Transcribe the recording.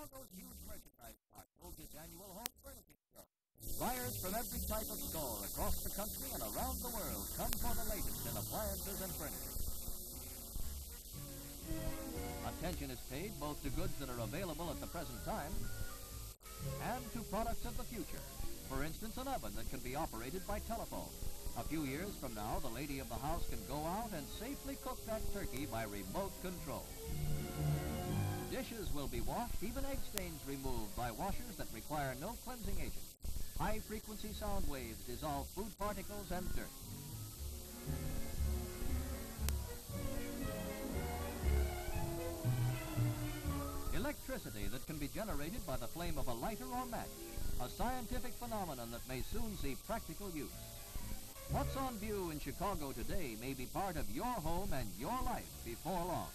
Chicago's huge merchandise annual home furnishing show. Buyers from every type of store across the country and around the world come for the latest in appliances and furniture. Attention is paid both to goods that are available at the present time and to products of the future. For instance, an oven that can be operated by telephone. A few years from now, the lady of the house can go out and safely cook that turkey by remote control. Dishes will be washed, even egg stains removed by washers that require no cleansing agent. High-frequency sound waves dissolve food particles and dirt. Electricity that can be generated by the flame of a lighter or match. A scientific phenomenon that may soon see practical use. What's on view in Chicago today may be part of your home and your life before long.